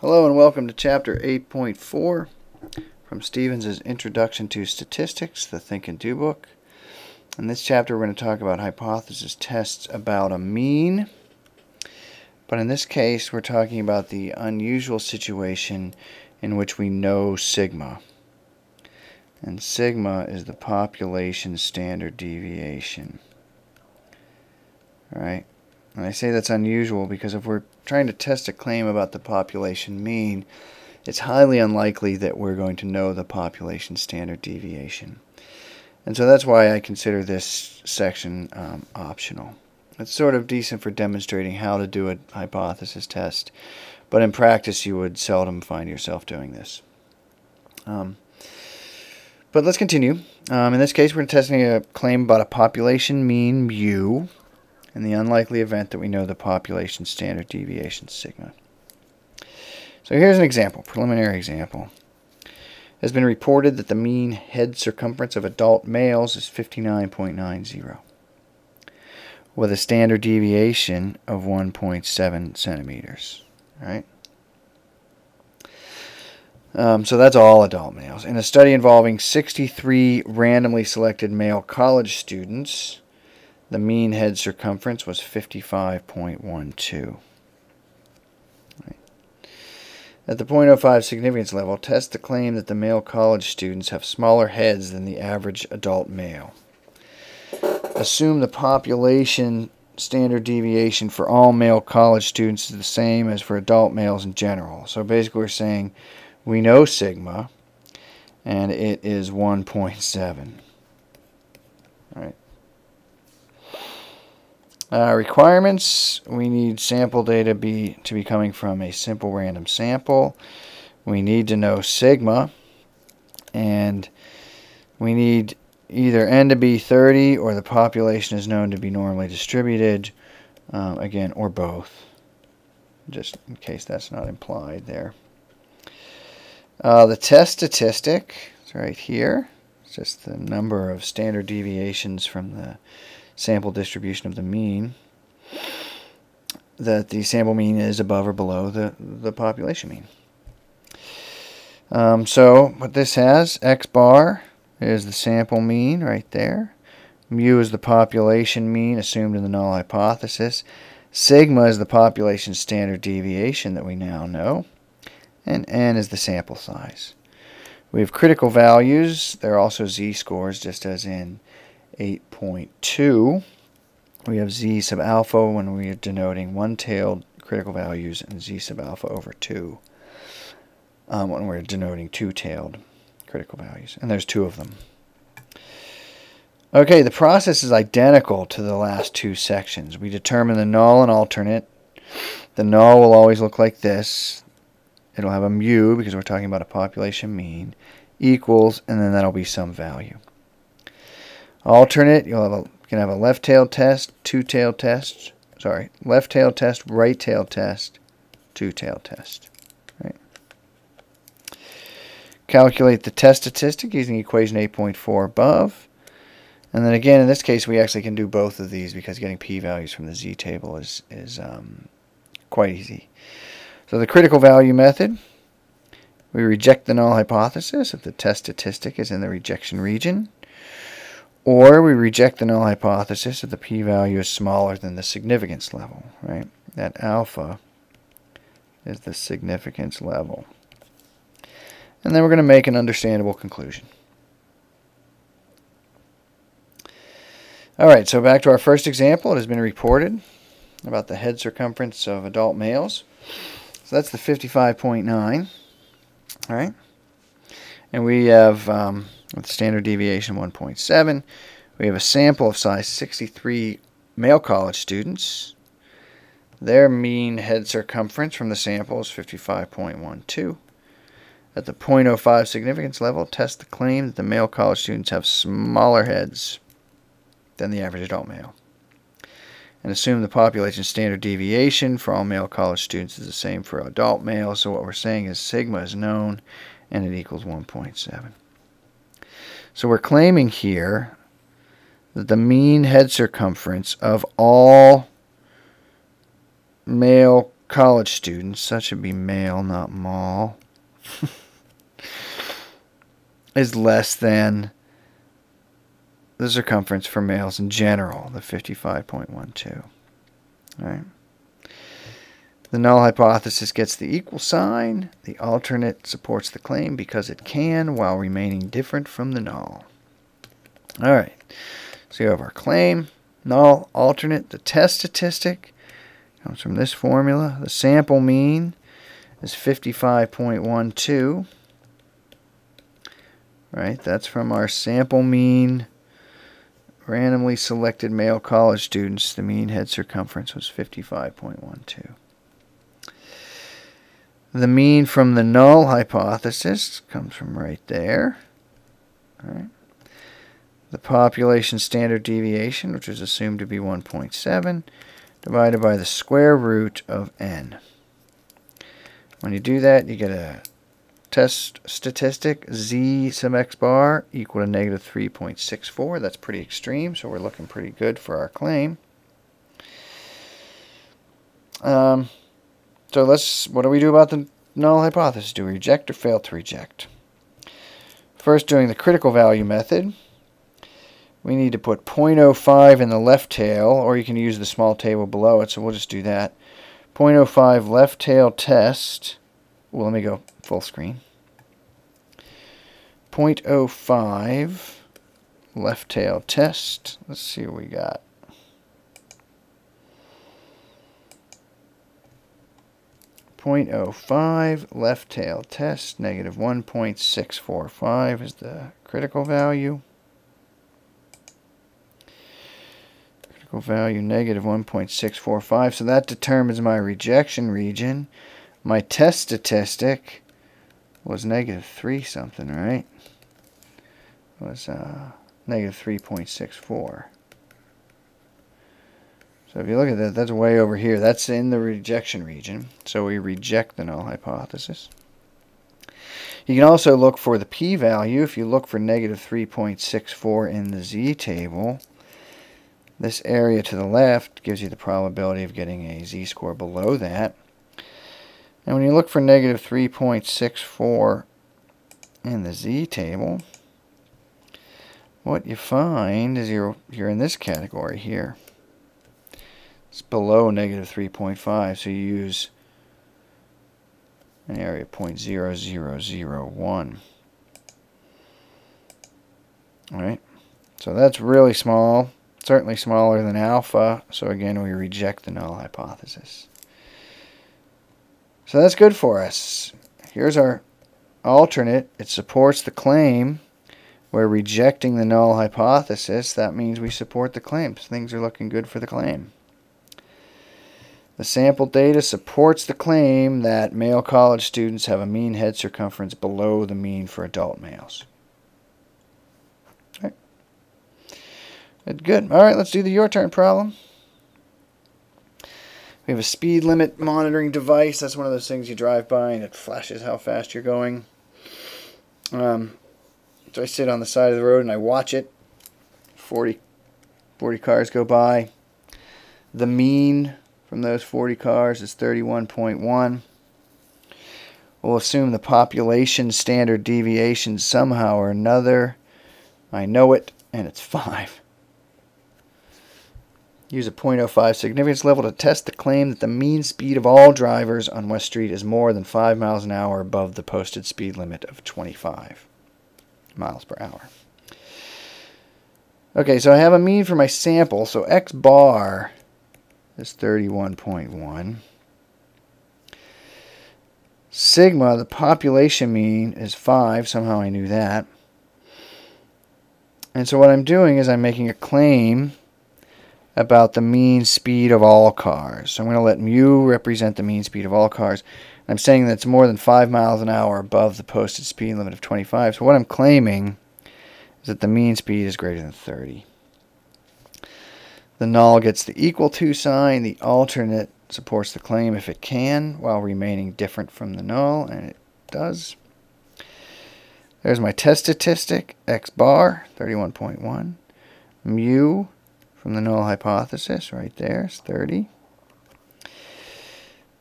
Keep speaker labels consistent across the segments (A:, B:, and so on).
A: Hello and welcome to Chapter 8.4 from Stevens' Introduction to Statistics, the Think and Do book. In this chapter we're going to talk about hypothesis tests about a mean, but in this case we're talking about the unusual situation in which we know sigma. And sigma is the population standard deviation. All right. And I say that's unusual because if we're trying to test a claim about the population mean, it's highly unlikely that we're going to know the population standard deviation. And so that's why I consider this section um, optional. It's sort of decent for demonstrating how to do a hypothesis test, but in practice you would seldom find yourself doing this. Um, but let's continue. Um, in this case, we're testing a claim about a population mean mu in the unlikely event that we know the population standard deviation sigma. So here's an example, preliminary example. It has been reported that the mean head circumference of adult males is 59.90 with a standard deviation of 1.7 centimeters. Right? Um, so that's all adult males. In a study involving 63 randomly selected male college students, the mean head circumference was 55.12. At the 0.05 significance level, test the claim that the male college students have smaller heads than the average adult male. Assume the population standard deviation for all male college students is the same as for adult males in general. So basically we're saying we know sigma, and it is 1.7. Right. Uh, requirements, we need sample data be to be coming from a simple random sample. We need to know sigma, and we need either n to be 30 or the population is known to be normally distributed, um, again, or both, just in case that's not implied there. Uh, the test statistic is right here. It's just the number of standard deviations from the sample distribution of the mean, that the sample mean is above or below the, the population mean. Um, so what this has, x bar is the sample mean right there. Mu is the population mean assumed in the null hypothesis. Sigma is the population standard deviation that we now know. And n is the sample size. We have critical values. They're also z-scores, just as in 8.2, we have z sub alpha when we are denoting one-tailed critical values and z sub alpha over 2 um, when we're denoting two-tailed critical values. And there's two of them. Okay, the process is identical to the last two sections. We determine the null and alternate. The null will always look like this. It'll have a mu, because we're talking about a population mean, equals, and then that'll be some value. Alternate, you'll have a, you can have a left tail test, two tail test, sorry, left tail test, right tail test, two tail test. Right. Calculate the test statistic using equation 8.4 above. And then again, in this case, we actually can do both of these because getting p-values from the z-table is, is um, quite easy. So the critical value method, we reject the null hypothesis if the test statistic is in the rejection region. Or we reject the null hypothesis if the p-value is smaller than the significance level, right? That alpha is the significance level. And then we're going to make an understandable conclusion. All right, so back to our first example. It has been reported about the head circumference of adult males. So that's the 55.9, all right? And we have um, with standard deviation 1.7. We have a sample of size 63 male college students. Their mean head circumference from the sample is 55.12. At the 0.05 significance level, test the claim that the male college students have smaller heads than the average adult male. And assume the population standard deviation for all male college students is the same for adult males. So what we're saying is sigma is known and it equals 1.7. So we're claiming here that the mean head circumference of all male college students, that should be male, not mall, is less than the circumference for males in general, the 55.12. Right? The null hypothesis gets the equal sign. The alternate supports the claim because it can while remaining different from the null. All right. So you have our claim, null, alternate. The test statistic comes from this formula. The sample mean is 55.12. Right? That's from our sample mean randomly selected male college students. The mean head circumference was 55.12. The mean from the null hypothesis comes from right there. Right. The population standard deviation, which is assumed to be 1.7, divided by the square root of n. When you do that, you get a test statistic, z sub x bar equal to negative 3.64. That's pretty extreme, so we're looking pretty good for our claim. Um, so let's, what do we do about the null hypothesis? Do we reject or fail to reject? First, doing the critical value method, we need to put 0.05 in the left tail, or you can use the small table below it, so we'll just do that. 0.05 left tail test. Well, let me go full screen. 0.05 left tail test. Let's see what we got. 0.05 left tail test, negative 1.645 is the critical value. Critical value negative 1.645, so that determines my rejection region. My test statistic was negative 3 something, right? It was uh, negative 3.64. So if you look at that, that's way over here. That's in the rejection region. So we reject the null hypothesis. You can also look for the p-value. If you look for negative 3.64 in the z-table, this area to the left gives you the probability of getting a z-score below that. And when you look for negative 3.64 in the z-table, what you find is you're, you're in this category here. It's below negative 3.5, so you use an area 0.0001. Alright, so that's really small, certainly smaller than alpha, so again we reject the null hypothesis. So that's good for us. Here's our alternate. It supports the claim. We're rejecting the null hypothesis. That means we support the claims. Things are looking good for the claim. The sample data supports the claim that male college students have a mean head circumference below the mean for adult males. Right. Good. All right, let's do the your turn problem. We have a speed limit monitoring device. That's one of those things you drive by and it flashes how fast you're going. Um, so I sit on the side of the road and I watch it. 40, 40 cars go by. The mean from those 40 cars is 31.1. We'll assume the population standard deviation somehow or another. I know it, and it's 5. Use a 0.05 significance level to test the claim that the mean speed of all drivers on West Street is more than 5 miles an hour above the posted speed limit of 25 miles per hour. Okay, so I have a mean for my sample, so x bar is 31.1. Sigma, the population mean, is 5. Somehow I knew that. And so what I'm doing is I'm making a claim about the mean speed of all cars. So I'm going to let mu represent the mean speed of all cars. I'm saying that it's more than 5 miles an hour above the posted speed limit of 25. So what I'm claiming is that the mean speed is greater than 30. The null gets the equal to sign. The alternate supports the claim if it can while remaining different from the null, and it does. There's my test statistic, x bar, 31.1. Mu from the null hypothesis right there is 30.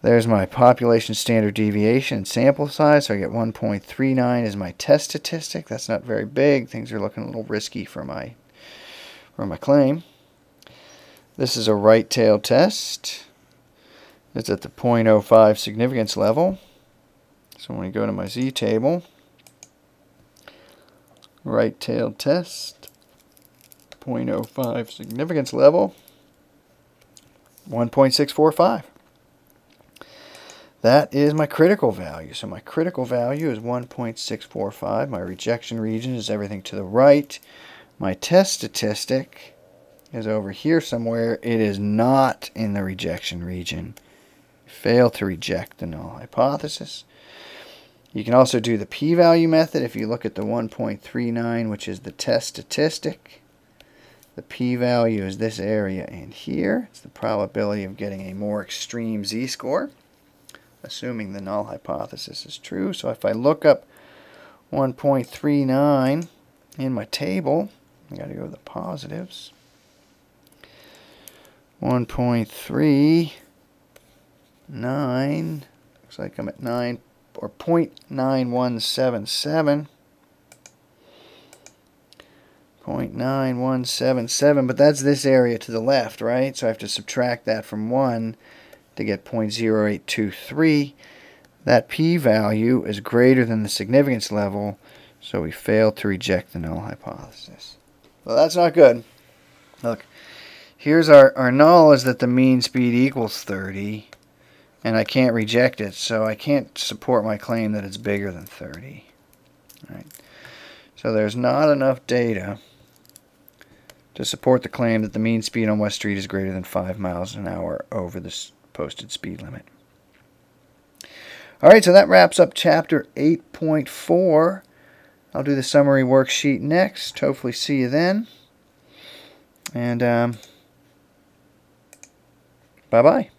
A: There's my population standard deviation sample size. So I get 1.39 as my test statistic. That's not very big. Things are looking a little risky for my for my claim. This is a right tail test. It's at the 0.05 significance level. So when we go to my Z table, right tail test, 0.05 significance level, 1.645. That is my critical value. So my critical value is 1.645. My rejection region is everything to the right. My test statistic is over here somewhere. It is not in the rejection region. Fail to reject the null hypothesis. You can also do the p-value method if you look at the 1.39, which is the test statistic. The p-value is this area in here. It's the probability of getting a more extreme z-score assuming the null hypothesis is true. So if I look up 1.39 in my table, I got to go to the positives. 1.39 looks like I'm at 9 or 0.9177 0.9177 but that's this area to the left right so I have to subtract that from 1 to get 0.0823. That p-value is greater than the significance level, so we fail to reject the null hypothesis. Well, that's not good. Look, here's our, our is that the mean speed equals 30, and I can't reject it, so I can't support my claim that it's bigger than 30. Right. So there's not enough data to support the claim that the mean speed on West Street is greater than 5 miles an hour over the posted speed limit. All right, so that wraps up chapter 8.4. I'll do the summary worksheet next. Hopefully see you then. And um, bye-bye.